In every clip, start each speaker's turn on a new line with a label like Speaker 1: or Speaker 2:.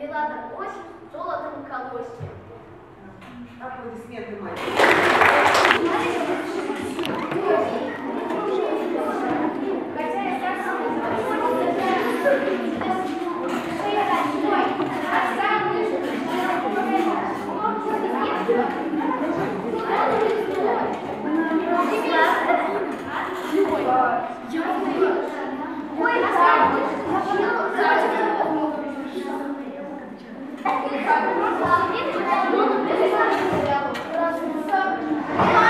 Speaker 1: налила там осень золотом колосья.
Speaker 2: Аплодисменты мальчики.
Speaker 3: Thank you.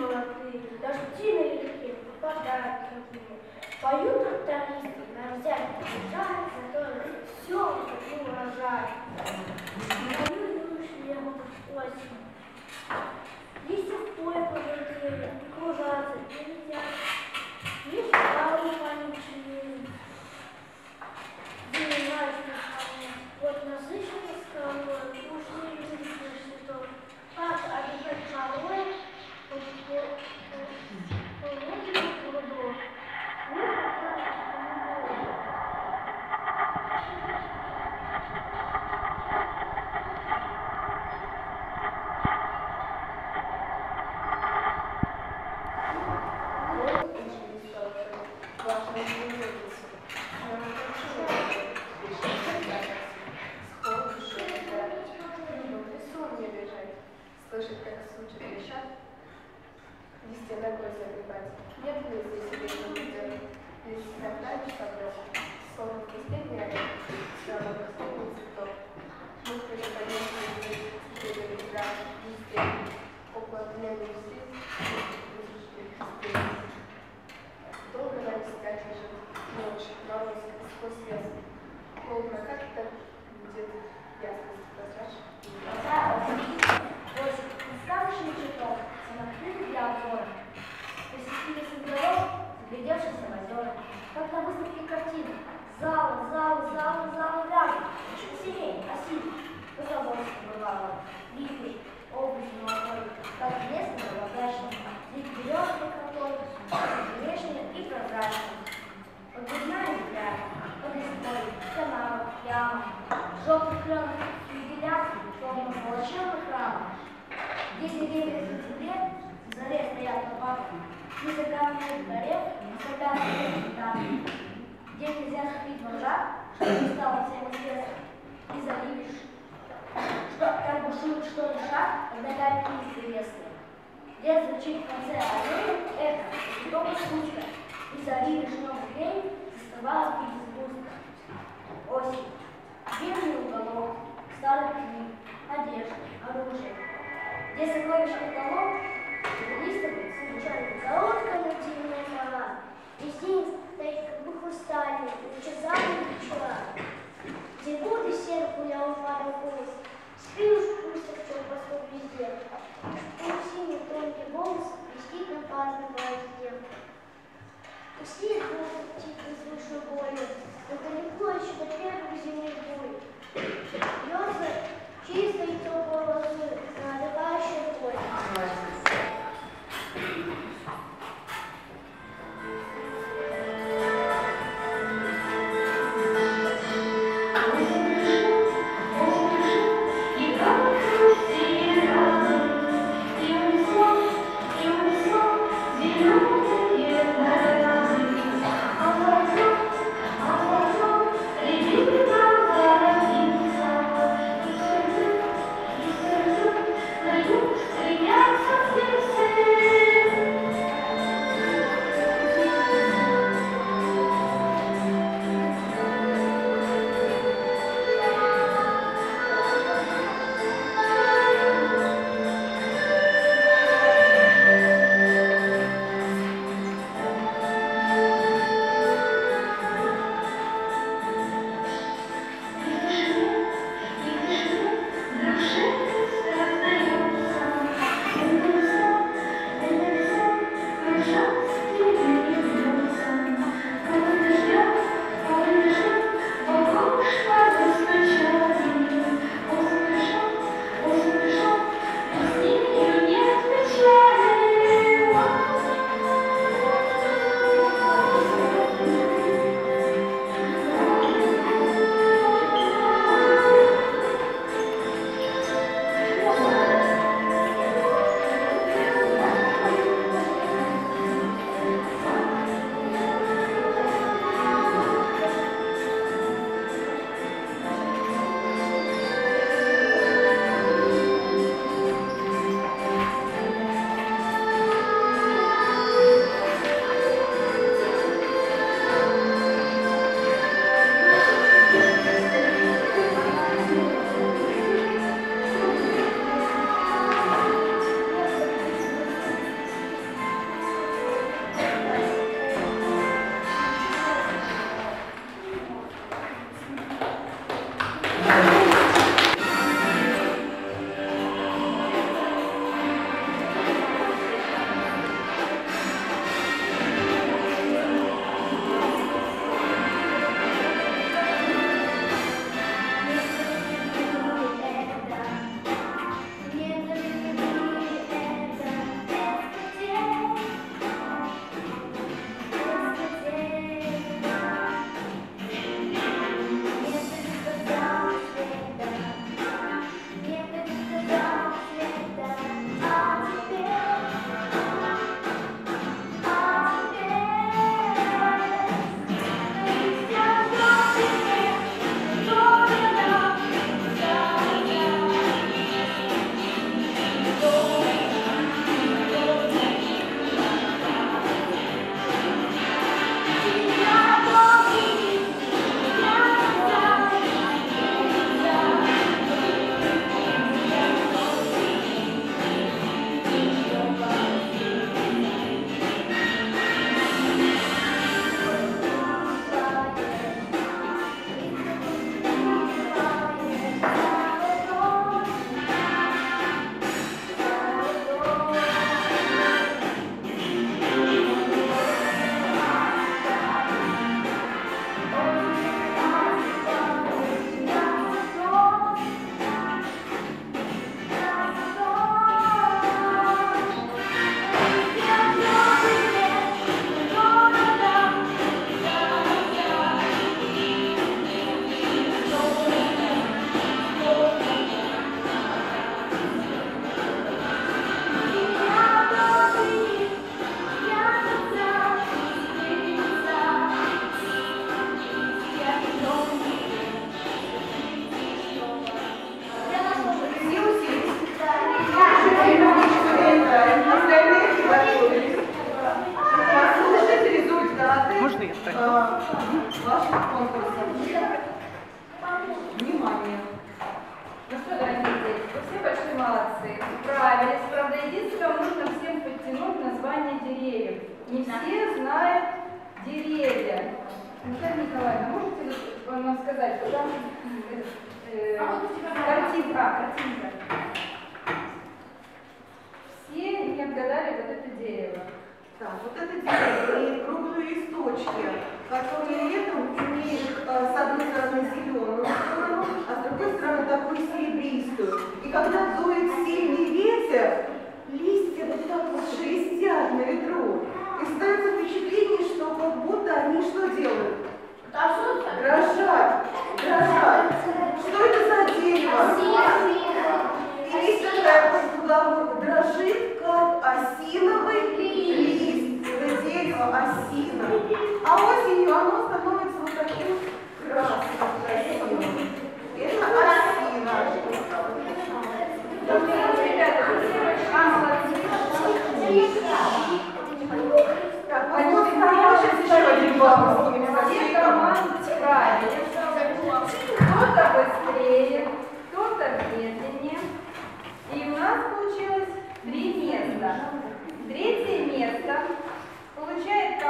Speaker 3: молодые, дожди на реке, подарки мне. Поют трактористы, на взять побежать, зато все как урожай. Мою юную осень. Листья в поле повертели, кружатся,
Speaker 4: нельзя.
Speaker 3: посту президента. Усилий тонкий голос престижно праздновала президента. Усилий голос птицы слышу болью, Это далеко еще до первых зимних бурь.
Speaker 5: Лёзы чисто и
Speaker 6: тепло розы, надевающие боль.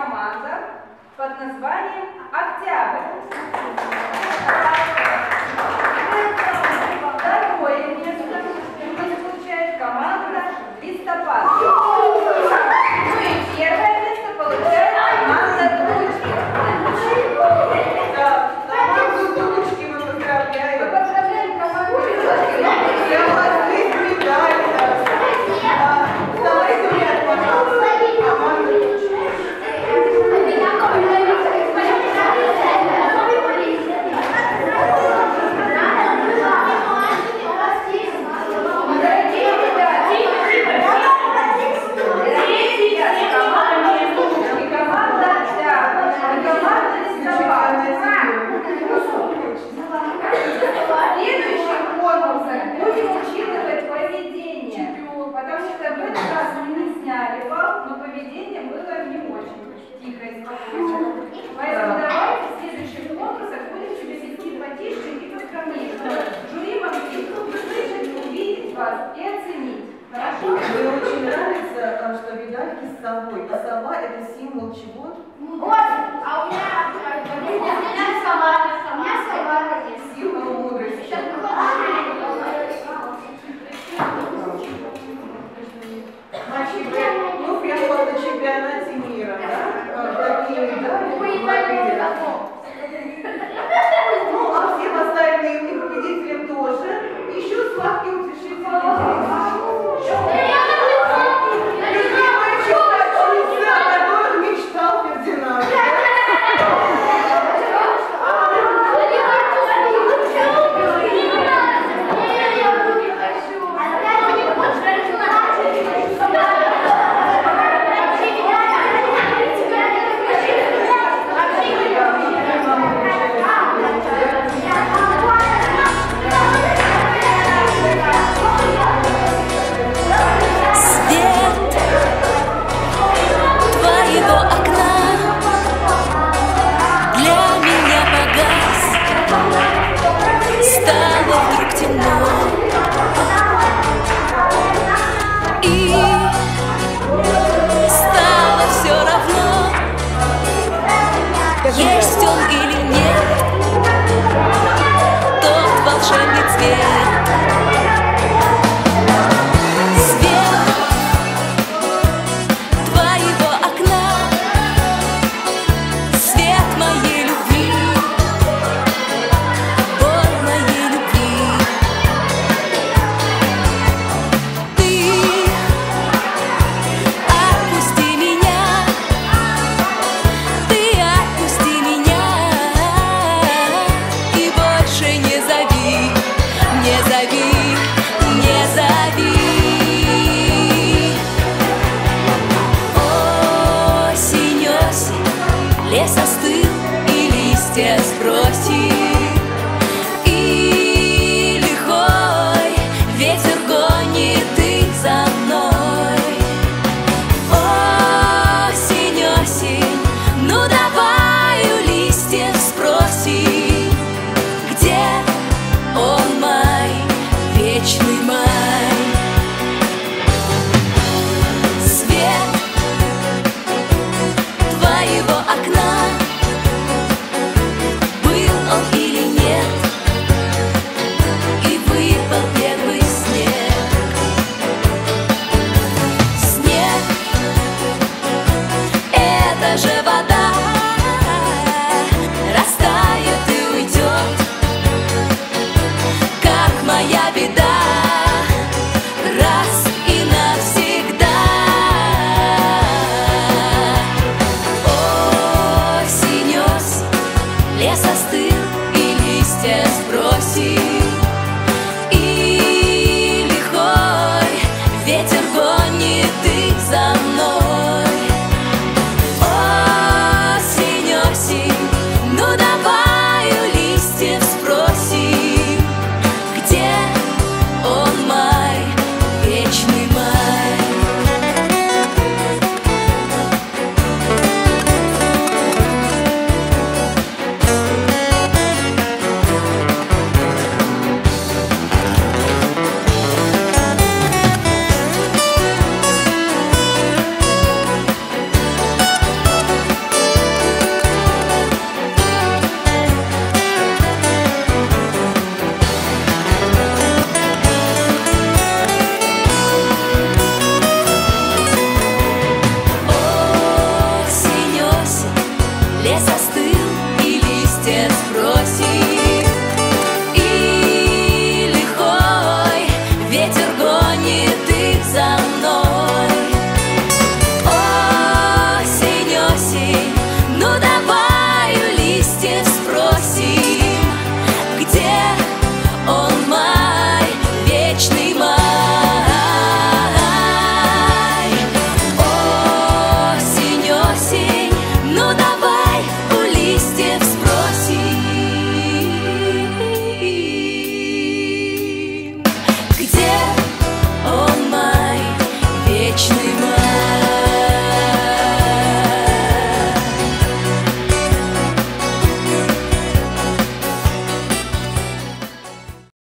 Speaker 6: Команда под названием «Октябрь».